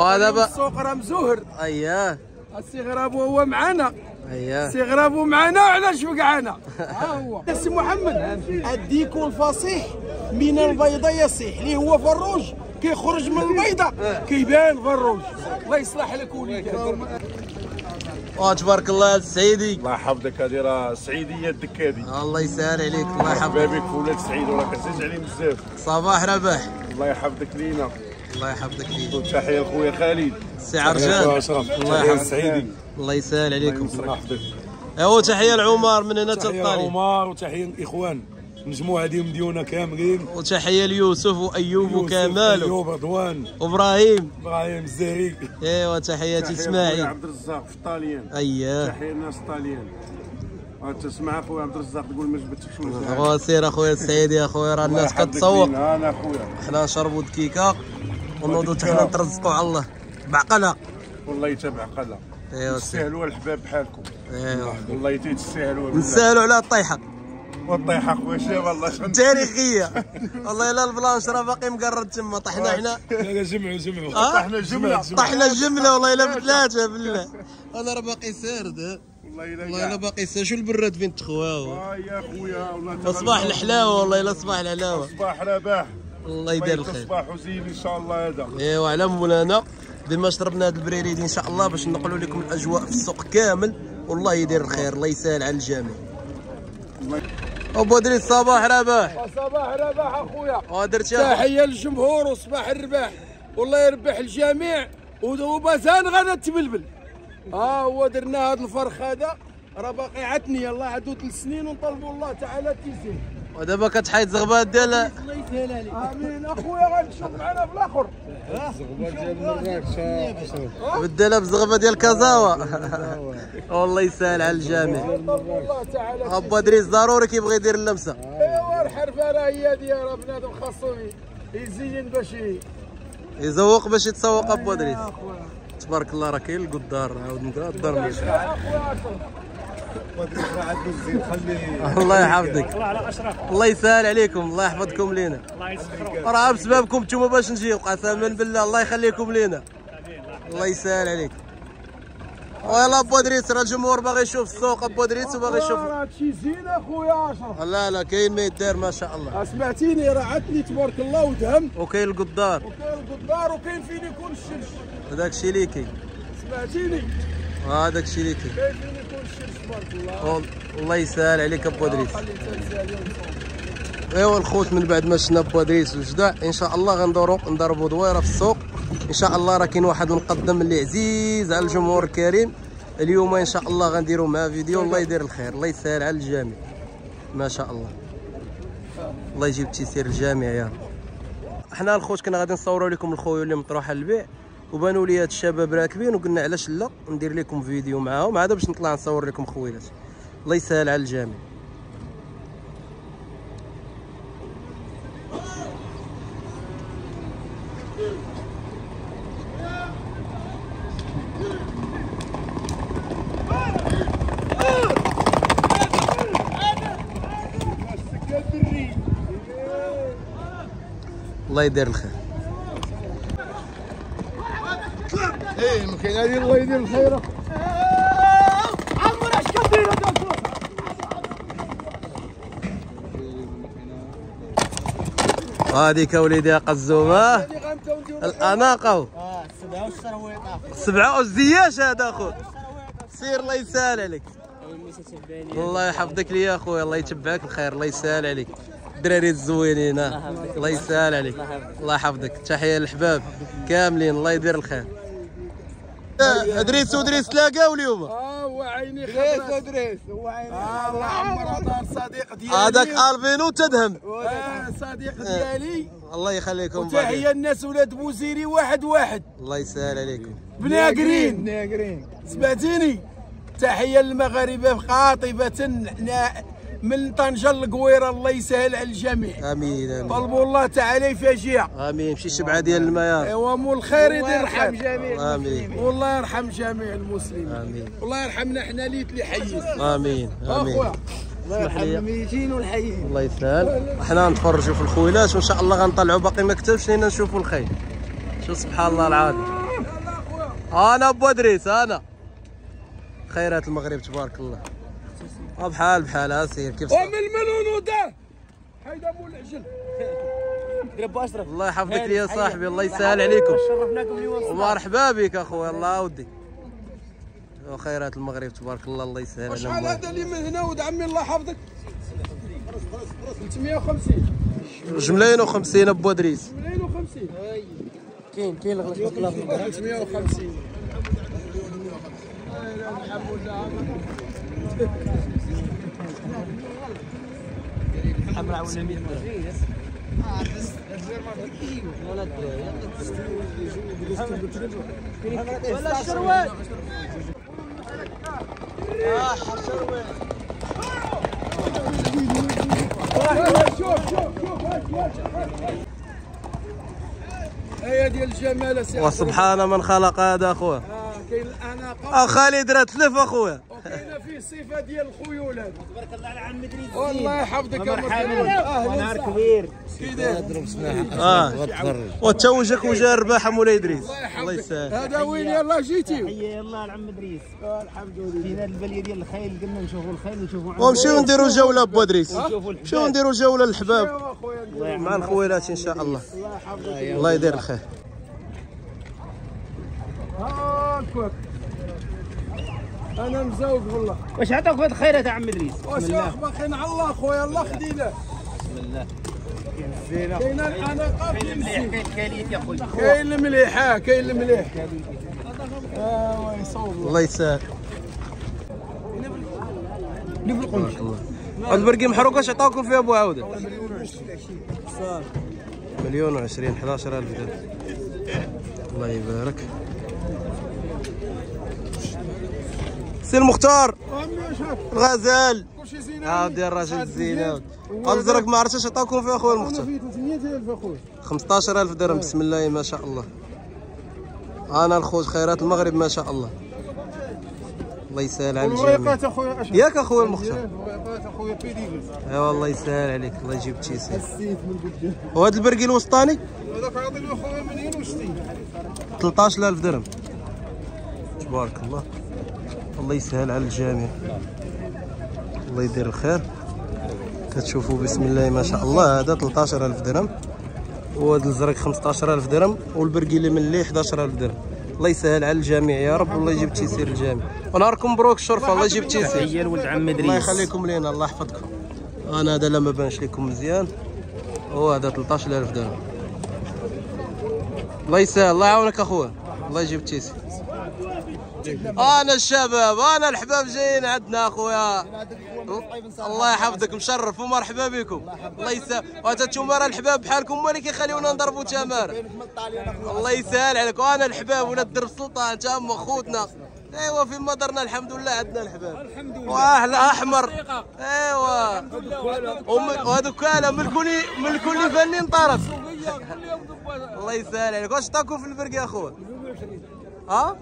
وهذا بقى السوق راه مزهر اياه السي غرابو هو معانا اياه السي غرابو معانا وعلاش وقعنا ها هو. السي محمد. الديكو الفصيح. من البيضة يصيح اللي هو فروج كيخرج من البيضة. كيبان فروج. الله يصلح لك وليدك آه، تبارك الله السعيدي الله يحفظك هذه راه سعيدية الدكادي الله يسهل عليك الله مرحبا يحفظك. بك في ولاد سعيد وراك عزيز عليه بزاف. صباح رباح. الله يحفظك لينا. الله يحفظك ليك وتحيه لخويا خالد. سي عرجان. الله يحفظك. الله يسهل عليكم. الله يحفظك تحية لعمر من هنا تحية تلطالي عمر وتحية الإخوان المجموعة ديالهم ديالنا كاملين. وتحية ليوسف وأيوب وكمال. أيوب رضوان. وإبراهيم. إبراهيم الزهري. ايوا تحياتي تحية إسماعيل. عبد الرزاق في الطاليان. اياه تحية الناس الطاليان. تسمع خويا عبد الرزاق تقول ما جبتكش ولا هو سير أخويا السعيد يا أخويا راه الناس كتسوق أنا أخويا. حنا نشربوا دكيكه ونوضوا حنا نترزقوا على الله. بعقلة. والله يتابع قلا ايوا تستاهلوا الحباب بحالكم. ايوا والله تستاهلوا نسالوا على الطيحه والطيحه خويا شي والله شنو؟ تاريخية. والله إلا البلانش راه باقي مقرد تما. طحنا حنا. لا جمعوا جمعوا. آه؟ طحنا جملة. طحنا الجمله والله إلا بثلاثه بالله. أنا راه باقي سارد. ها. والله والله إلا الا باقي سارد. شو البراد فين تخواو؟ آه يا خويا والله صباح الحلاوة والله إلا صباح الحلاوة. صباح رباح. الله يدير الخير. صباح وزين إن شاء الله هذا. إيوا على مولانا بما شربنا هذا البريريد إن شاء الله باش نقلوا لكم الأجواء في السوق كامل. والله يدير الخير الله يسهل على الجميع. أبو ادريس صباح رباح. صباح رباح أخويا. تحية للجمهور وصباح الرباح. والله يربح الجميع. وبازان غادا تبلبل. ها هو درنا هذا الفرخ هذا. راه باقي عتني الله عدو ثلاث سنين ونطلبوا الله تعالى تيزين ودابا كتحيد زغبات ديال الله يسهل عليك آمين. أخويا غنشوف معنا في الآخر. بدلها بزغبة ديال كازاوا. والله يسهل على الجميع. نطلبوا الله تعالى ابو ادريس ضروري كيبغي يدير اللمسة. أيوا الحرفه راه هي ديال راه بنادم خاصو يزين باش يزوق باش يتسوق ابو ادريس تبارك الله راه كاين القدار. عاود نقول الدار الله يحفظك. الله يسهل عليكم الله يحفظكم لينا. راه بسببكم نتوما باش نجيو قسما بالله الله يخليكم لينا. الله يسهل عليك. ويلا أبو إدريس راه الجمهور باغي يشوف السوق أبو إدريس وباغي يشوف. راه هادشي زين أخويا اشرف لا لا كاين ما يدار ما شاء الله. سمعتيني راه عتني تبارك الله ودهم. وكاين القدار. وكاين القدار وكاين فين يكون الشرش هذاك الشيء اللي كاين. سمعتيني. هذاك الشيء اللي كاين. الله يسهل عليك أبو إدريس. ايوا الخوت من بعد ما شفنا أبو إدريس وجدع إن شاء الله غندورو نضربوا دويرة في السوق. إن شاء الله راه كاين واحد المقدم اللي عزيز على الجمهور الكريم. اليوم إن شاء الله غنديروا معاه فيديو. الله يدير الخير الله يسهل على الجميع. ما شاء الله. الله يجيب التيسير الجميع يا رب. حنا الخوت كنا غادي نصوروا لكم الخويا اللي مطروحه للبيع وبانوا لي هاد الشباب راكبين وقلنا علاش لا؟ ندير لكم فيديو معاهم. عاد باش نطلع نصور لكم خويلات. الله يسهل على الجميع. الله يدير الخير. إيه هذه الله يدير الخير. عمر اش كدير هذيك وليدي يا قزومة. الأناقة. السبعه والشرويطه سبعة والزياش هذا اخو سير الله يسهل عليك. الله يحفظك لي يا خويا الله يتبعك الخير الله يسهل عليك. الدراري الزوينين. الله يسهل عليك. الله يحفظك. تحية للحباب كاملين الله يدير الخير. أدريس ودريس تلاقاو اليوم. آه هو عيني دريس إدريس هو عيني آه الله عمر هذا الصديق ديالي. هذاك ألفينو تدهم. آه صديق ديالي. الله يخليكم. تحيه الناس ولاد بوزيري واحد واحد. الله يسهل عليكم بناقرين. بناقرين. سمعتيني؟ تحية للمغاربة قاطبه من طنجة للقويرة الله يسهل على الجميع. آمين آمين. طلبوا الله تعالى يفاجئ آمين شي شبعه ديال المياه أيوا مول الخير يدير الخير. جميع آمين. والله يرحم جميع المسلمين. آمين. والله يرحمنا حنا ليت اللي حييت آمين آمين. اسمح لي الميتين والحيين الله يسهل. حنا نتفرجوا في الخويلات وإن شاء الله غنطلعوا باقي ما كتبش لينا نشوفوا الخير. شوف سبحان الله العظيم. أنا أبو أدريس أنا. خيرات المغرب تبارك الله. آه، بحال بحال ها سير كيف؟ ومن الملون وده هيدا مو العجل. الله يحفظك لي يا صاحبي الله يسهل عليكم. شرفناكم اليوم ومرحبا بك اخويا الله ودي وخيرات المغرب تبارك الله الله يسهل وشحال علينا هذا اللي من هنا ود عمي الله يحفظك؟ 350 جملين وخمسين أبو أدريس. 250 كاين كاين الغلط 350 حمراء ولا ميت ولا الشروال شوف شوف شوف هات هات هي ديال الجمال أسي وسبحان من خلق هذا اخويا آه، كاين الاناقه آه خالد راه تلف أخويا. وكاينه فيه الصفه ديال الخيول هذا تبارك الله على عم ادريس والله يحفظك يا مرحبا. ونهار كبير. آه. وانت وجهك وجه الرباح مولاي ادريس الله الله يسهل هذا وين يلا جيتي؟ حيا الله لعم ادريس الحمد لله. فينا البلية ديال الخيل قلنا نشوفوا الخيل ونشوفوا عم ومشيو نديروا جولة أبو ادريس نشوفوا مشيو نديروا جولة للحباب. مع الخويلات إن شاء الله. الله يدير الخير. هاكاك أنا مزوق والله. واش عطاك هاد الخيرات يا عم ادريس واش باقيين على الله خويا الله خديناه بسم الله. كاين الاناقه كاين الزين كاين كاليت يا خويا. كاين المليح ها كاين المليح. آه يصوب. الله يسهل تبارك الله. هاد البرقي محروق اش عطاكم فيه أبو عوده مليون وعشرين. 11000 درهم الله يبارك. سي المختار. الغزال. كلشي زين عاود يا الراجل الزين الزرق ما عرفتش عطاكم فيه اخويا المختار. فيه 300000 اخويا 15000 درهم. بسم الله ما شاء الله. أنا الخوت خيرات المغرب ما شاء الله. الله يسهل على الجميع ياك أخويا المختار. ايوا الله يسهل عليك. الله يجيب تيسير السيف من قدام وهذا البرقي الوسطاني؟ هذاك عاطي له أخويا مليون وشتي؟ 13000 درهم. تبارك الله. الله يسهل على الجميع. الله يدير الخير. كتشوفوا بسم الله ما شاء الله. هذا 13000 درهم. وهذا الزرق 15000 درهم. والبرقي اللي من اللي 11000 درهم. الله يسهل على الجميع يا رب. والله يجيب تيسير الجميع. ونهاركم مبروك الشرفه الله يجيب تيسير هي الولد عم الله ادريس يخليكم لينا. الله يحفظكم. أنا هذا لا ما بانش لكم مزيان. وهذا 13000 درهم. الله يسهل. الله يعاونك اخويا الله يجيب تيسي أنا الشباب أنا الحباب جايين عندنا أخويا. الله يحفظك مشرف ومرحبا بكم. الله يسهل وأنتم راه الحباب بحالكم هما اللي كيخليونا نضربوا تماره الله يسهل عليك. وأنا الحباب ولا الدرب سلطان انت اما خوتنا. أيوا في مدرنا الحمد لله عندنا الحباب الحمد لله واحلى أحمر. أيوا. وهذوك كان ملكوا لي ملكوا لي فنين طرف. الله يسهل عليك. واش عطاكم في البرق يا أخويا؟ ها؟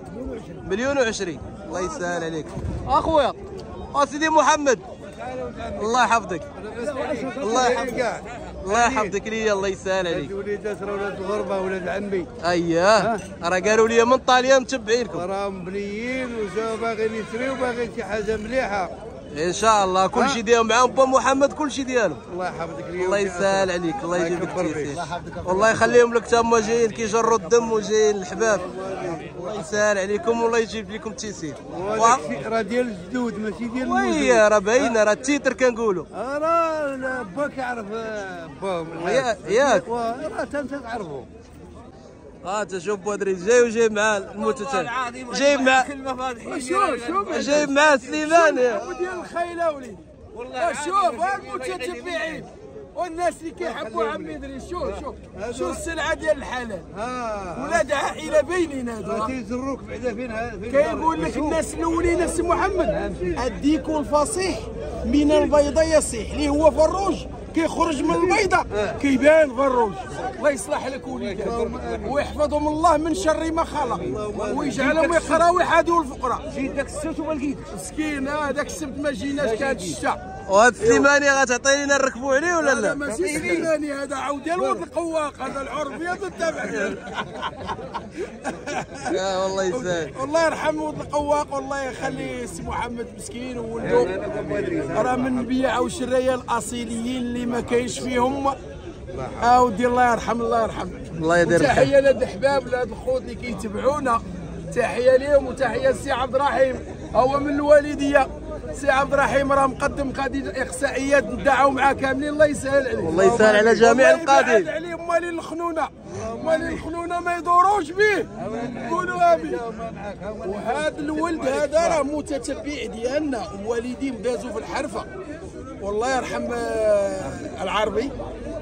مليون وعشرين. الله يسهل عليك. أخويا سيدي محمد. الله يحفظك. الله يحفظك. الله يحفظك لي الله يسهل عليك. وليدات راه ولاد الغربة ولاد عمي أياه. راه قالوا لي من طاليان متبعينكم راهم بنيين وجاو باغيين يشريو باغيين شي حاجة مليحة. إن شاء الله كل شيء ديالهم معاهم با محمد كل شيء ديالهم. الله يحفظك ليا الله يسهل عليك الله يجيبك فيك. والله يخليهم لك تما جايين كيجروا الدم وجايين الحباب. الله يسهل عليكم والله يجيب لكم التيسير. راه ديال الجدود ماشي ديال وي راه باينه راه التيتر كنقولوا. آه، راه باك يعرف آه، باهم يا- ياك. راه انت تعرفوا آه تشوف بودري جاي وجاي مع المتتال جاي مع شوف شوف. جاي مع سليمان. وديال الخيله وليدي والله شوف ها المتتبعين. والناس اللي كيحبوا عمي ادريس شوف شوف شوف السلعة ديال الحلال. ولاد عائله باينين هادو تيزروك بعدا فين كيقول لك الناس الأولين سي محمد. الديك والفصيح من البيضة يصيح. اللي هو فروج كيخرج من البيضة كيبان فروج. الله يصلح لك وليدك ويحفظهم الله من شر ما خلق. ويجعلهم يقراو ويحادوا الفقراء. جيت داك السبت وما لقيت مسكين هذاك السبت ما جيناش كان الشتا وهاد السليماني غتعطي لنا نركبوا عليه ولا هذا لا ماشي سليماني هذا عاود ديال ولد القواق هذا العربيه تتبع يا والله يسهل والله يرحم ولد القواق والله يخلي سي محمد مسكين وولده. راه من البيع والشرايه الأصيليين اللي ما كاينش فيهم. اودي الله يرحم الله يرحم. الله يدير تحيه لهاد الحباب لهاد الخوت اللي كيتبعونا. تحية ليهم وتحية لسي عبد الرحيم هو من الوالدية. سي عبد الرحيم راه مقدم قضيه الاقصائيات ندعوا معاه كاملين الله يسهل عليه. والله يسهل على جميع يبعد القادين عليهم مالين الخنونة مالين الخنونة ما يدوروش به قولوا آمين. وهذا الولد هذا راه متتبع ديالنا والدين دازوا في الحرفة. والله يرحم آه، العربي.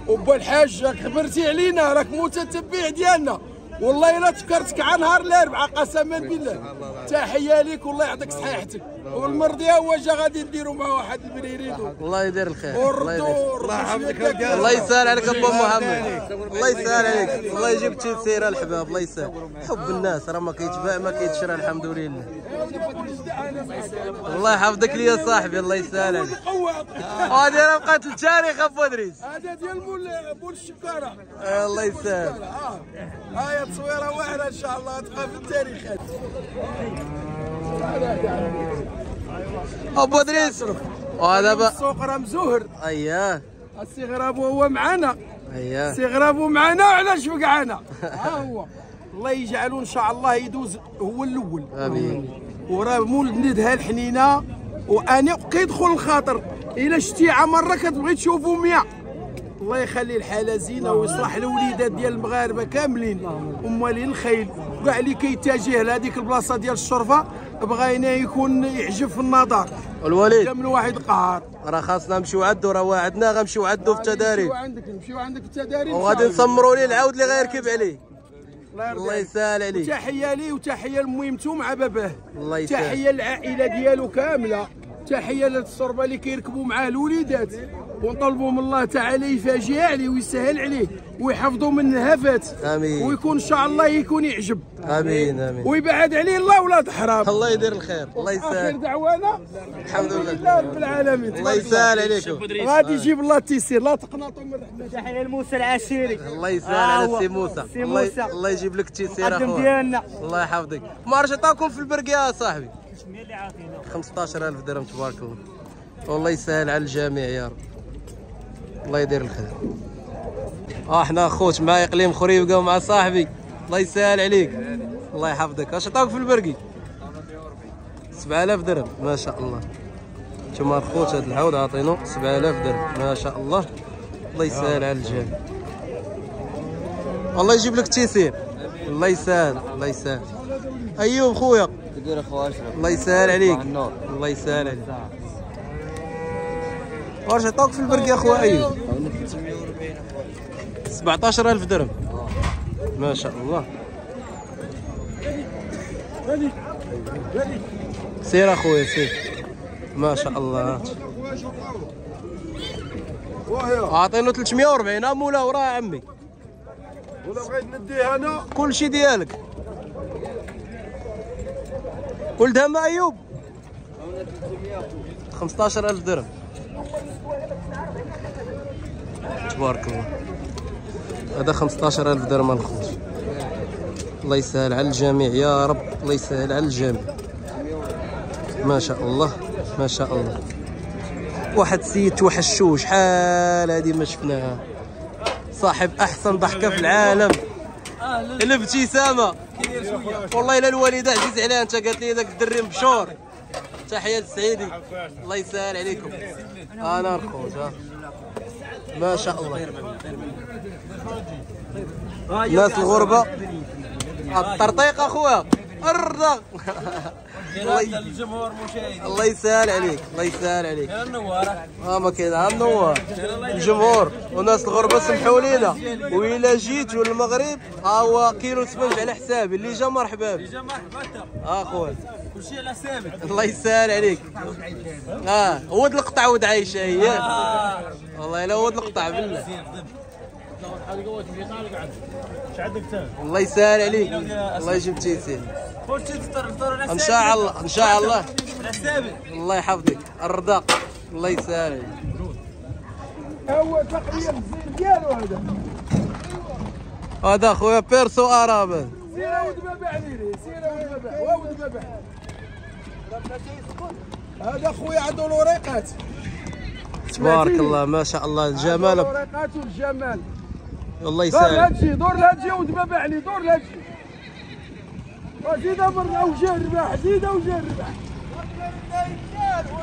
وبا الحاج راك خبرتي علينا راك متتبع ديالنا. والله إلا تفكرتك على نهار الأربعاء قسما بالله. تحية ليك والله يعطيك صحيحتك والمرضي هو جا غادي نديروا معاه واحد البريريدو الله يدير الخير. الله يدير. الله يحفظك الله يسهل عليك أبو محمد. الله يسهل عليك. الله يجيب تيسير الحباب الله يسهل. حب الناس راه ما كيتباع ما كيتشرى الحمد لله. الله يحفظك لي يا صاحبي الله يسهل عليك. هذه راه بقات التاريخ أبو إدريس. هذا ديال مول مول الشكارة. آه، الله يسهل. آه. هاي تصويرة واحدة إن شاء الله تبقى في التاريخ. أبو إدريس وهذا بقى السوق راه مزهر. اياه السي غرابو هو معنا اياه السي غرابو معنا وعلاش وقعنا؟ ها هو. الله يجعله إن شاء الله يدوز هو الأول. آمين. وراه مول ندها الحنينة واني كيدخل الخاطر. إلا شتي مرة كتبغي تشوفوا 100 الله يخلي الحالة زينة ويصلح الوليدات ديال المغاربة كاملين. وموالين الخيل وكاع اللي كيتجه لهذيك البلاصة ديال الشرفة بغينا يكون يعجب في النظر. الوليد. كامل واحد قهر. راه خاصنا نمشيو عندو راه واعدنا غنمشيو عندو في التداريب نمشيو عندك نمشيو عندك في التداريب. وغادي نسمروا ليه العود اللي غيركب عليه. الله يسهل عليك. تحيه ليه وتحية لميمتو مع باباه. الله يسهل. تحية للعائلة ديالو كاملة. تحية للصربة اللي كيركبوا معاه الوليدات. ونطلبوا من الله تعالى يفاجئ عليه ويسهل عليه ويحفظوا من الهفات آمين. ويكون إن شاء الله يكون يعجب. آمين آمين. ويبعد عليه الله ولاد حرام. الله يدير الخير الله اخر يسهل. دعوانا الحمد لله. رب العالمين. الله يسهل عليكم غادي يجيب الله التيسير لا تقنطوا من رحمته تحيه لموسى العشيري الله يسهل آه على هو. سي موسى. سي الله موسى. الله يجيب لك التيسير أخويا. ديالنا. الله يحفظك. ما عرفش عطاكم في البرق يا صاحبي. 15000 درهم تبارك الله. والله يسهل على الجميع يا رب. الله يدير الخير. آه إحنا خوت مع اقليم خريبكه ومع صاحبي. الله يسهل عليك. الله يحفظك. اش عطاك في البرقي؟ 7000 درهم ما شاء الله. انتما الخوت هذا العود عاطينو 7000 درهم ما شاء الله. الله يسهل على الجميع. الله يجيب لك التيسير الله يسهل الله يسهل. أيوب خويا. الله يسهل عليك. الله يسهل عليك. واش عطاك في البرق يا اخويا ايوب 17000 درهم. ما شاء الله. سير اخويا سير. ما شاء الله. اعطينو 340 ها مولا وراه عمي ولا بغيت نديه أنا كل شيء ديالك. ولدها ما أيوب. 15000 درهم. تبارك الله. هذا 15000 درهم الخوت الله يسهل على الجميع. يا رب الله يسهل على الجميع. ما شاء الله ما شاء الله. واحد سيد توحشوش شحال هذه ما شفناها. صاحب أحسن ضحكة في العالم. الابتسامه والله إلا الوالدة عزيز عليها. أنت قالت لي ذاك الدري مبشور. تحية للسعيدي الله يسهل عليكم. أنا ها ما شاء الله. ناس الغربة. الطرطيق أخويا. الرضا الجمهور الله يسهل عليك الله يسهل عليك. النوار ها ما كاين ها النوار. الجمهور وناس الغربة سمحوا لينا. وإلا جيت للمغرب ها هو كيلو سمنج على حسابي. اللي جا مرحبا بك. مرحبا. ها خويا. كل شيء على ثابت. الله يسهل عليك. ها ود القطع ود عايشة هي. والله إلا ود القطع بالله. الله يسهل عليك. الله يجيب على إن شاء الله إن شاء الله. الله يحفظك. الرضا الله يسهل هو تقريبا الزين ديالو هذا. هذا خويا بيرسو اراب سير ود بابا عليلي سير ود بابا ود بابا هذا خويا عنده الوريقات تبارك الله ما شاء الله الجمال. الوريقات والجمال. الله دور يسهل لهادشي دور لهادشي ود بابا علي دور لهادشي زيد مرة وجه الرباح زيد وجه الرباح.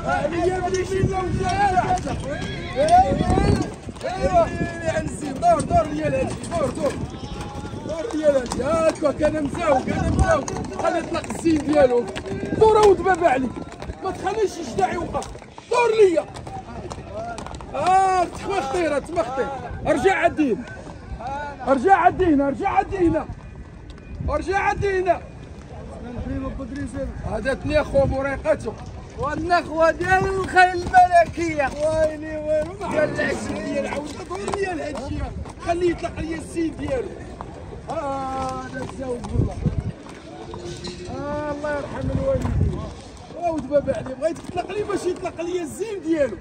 عليا بلي زيد وجه الرباح. ايوا يعني الزين دور دور ديال هادشي دور دور. دور ديال هادشي هاكا أنا مزاوق أنا مزاوق خلي يطلق الزين ديالو. دور ود بابا علي ما تخليش يجدع يوقف دور ليا. آه تما خطيرة تما خطير أرجع عدي هنا أرجع عدي هنا أرجع عدي هنا أرجع عدي هنا هذا اثنين خو مريقته والنخوة ديال الخيل الملكية. ويلي ويلي ديال العسل ديال عاود دور ديال هادشي خليه يطلق لي السين ديالو. آه هذا الزوج والله آه الله يرحم الوالدين. عاود بابا علي بغيت تطلق لي باش يطلق لي الزين ديالو.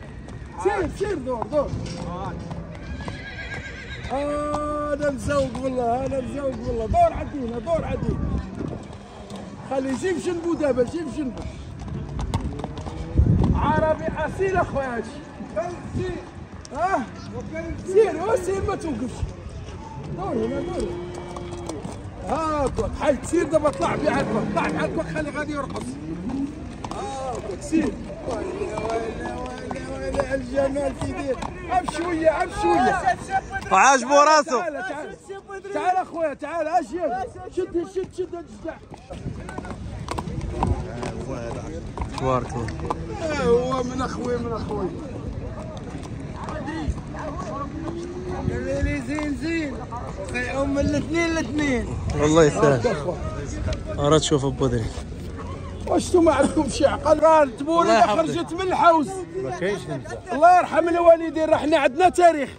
سير سير دور دور. آه أنا مزوق والله أنا مزوق والله. دور عدينا دور عدينا. خلي جيب جنبو دابا جيب جنبو عربي أصيل اخويا هادشي سير آه سير وسير ما توقفش. دور هنا دور هاكا حيت سير دابا طلع بعقبك طلع بعقبك خلي غادي يرقص. هاكا سير ويلي ويلي ويلي ويلي الجمال في دير عب شوية عب شوية وعاجبو راسو تعال تعال. تعال اخويا تعال. أجي شد شد شد الجدع تبارك الله هو من أخوي من أخوي. قال لي زين. زين من الاثنين الاثنين. الله يسهل. راه تشوف أبو دري. واش أنتم ما عندكم شي عقل؟ راه يحفظك. خرجت من الحوز. الله يرحم الوالدين راه حنا عندنا تاريخ.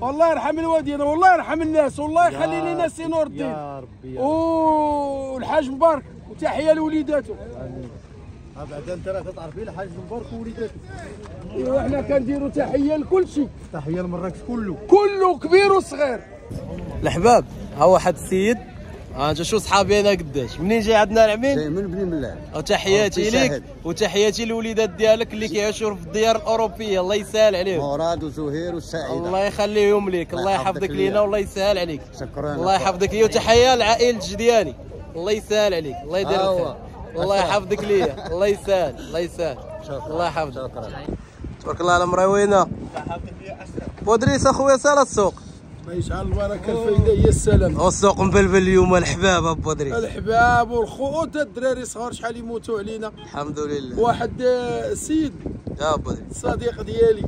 والله يرحم الوالدين والله يرحم الناس والله يخلي لنا سي نور الدين. يا ربي والحاج مبارك وتحية لوليداته بعد انت راه تعرفي الحاج مبارك ووليداته ايوا حنا كنديروا تحية لكل شيء. تحية لمراكش كله. كله كبير وصغير. الحباب ها واحد السيد. ها انت شو صحابي أنا قداش؟ منين جاي عندنا العمين جاي من بني ملال. وتحياتي ليك. وتحياتي للوليدات ديالك اللي كيعيشوا في الديار الأوروبية. الله يسهل عليهم. مراد وزهير والسعيده الله يخليهم ليك الله يحفظك لينا. والله يسهل عليك. شكرا. الله يحفظك ليا. وتحية لعائله جدياني الله يسهل عليك. الله يدير. الخير. الله. يحفظك ليا الله يسهل الله يسهل. شكرا. الله يحفظك. شكرا. تبارك الله على مراوينا بودريس اخويا سال السوق. ما يجعل البركة الفايده هي السلام والسوق مبلبل اليوم الحباب أبو دريس الحباب والخوت الدراري صغار شحال يموتوا علينا؟ الحمد لله. واحد آه، سيد. يا أبو دريس صديق ديالي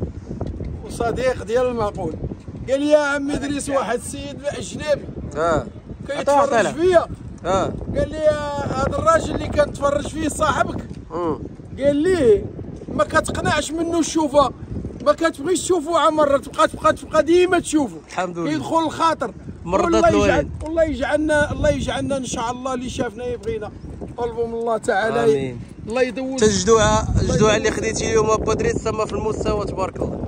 وصديق ديال المعقول قال لي يا عمي ادريس واحد السيد اجنبي ها كيتفرج. فيا. ها. قال لي هذا الراجل اللي كنتفرج فيه صاحبك. قال لي ما كتقنعش منه الشوفه ما كتبغيش تشوفه عمر تبقى تبقى تبقى ديما تشوفه. الحمد لله. كيدخل الخاطر. مرضات يجعل الوالد. والله يجعلنا الله يجعلنا إن شاء الله اللي شافنا يبغينا. طلبوا من الله تعالى. آمين. الله يدوز. تجدوع الجدوع اللي خديتي اليوم أبو دريس تما في المستوى تبارك الله.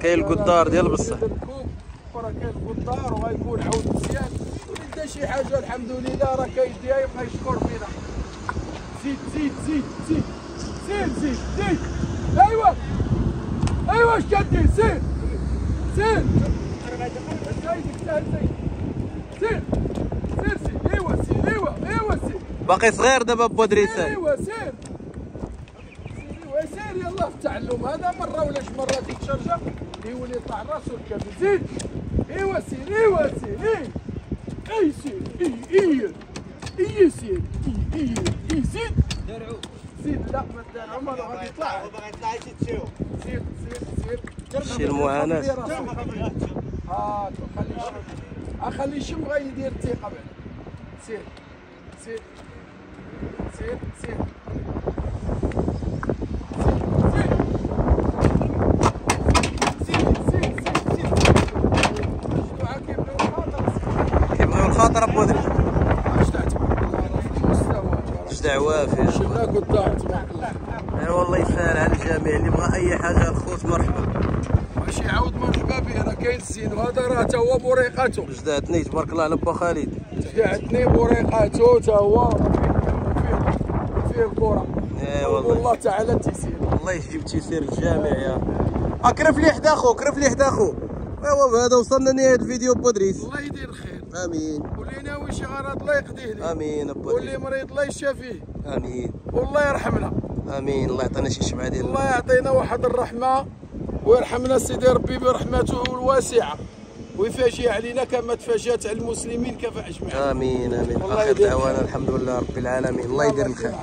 كاين القدار ديال بصح. راه كاين الدار وغيكون عاود مزيان. وإذا شي حاجة الحمد لله راه كيديها يبقى يشكر فينا. زيد زيد زيد زيد زيد زيد زيد. ايوا ايوا اش كدير سير سير زيدك سير سير سير سير ايوا سير ايوا ايوا سير باقي صغير دابا ابو دريس ايوا سير سير ايوا سير يلا في التعلم هذا مرة ولا شي مره تيتشرجع يولي يطلع راسو الكامل زيد. ايوا سير ايوا سير اي اي سير اي اي اي سير اي اي اي زيد زيد لا ما دار عمر غادي يطلع سير سير سير شي المعاناة. آه خلي شم اخلي شم غيدير الثقه بعد سير سير سير سير كيبغيو الخاطر ابو دريس دعوة؟ فيه شفناك والدار تبارك الله اي والله يسهل على الجميع اللي بغى أي حاجة الخوت مرحبا. ماشي عاود مرحبا به راه كاين الزين وهذا راه تا هو بوريقاتو جداتني تبارك الله على با خالد. عندني بوريقاتو تا هو فيه فيه الكره اي والله. والله تعالى تيسير الله يجيب تيسير الجامع يا. أكرف لي حدا اخو كرف لي حدا اخو أيوا بهذا وصلنا لنهايه الفيديو بودريس. الله يدير الخير. آمين. واللي ناوي شي غرض الله يقضيه ليه. آمين ابو واللي مريض الله يشافيه آمين. والله يرحمنا. آمين. الله يعطينا شي شبعه ديال الله يعطينا واحد الرحمة ويرحمنا سيدي ربي برحمته الواسعة. ويفاجئ علينا كما تفاجأت على المسلمين كفى أجمعين. آمين آمين. يدير دعوانا الحمد لله رب العالمين. الله يدير الخير.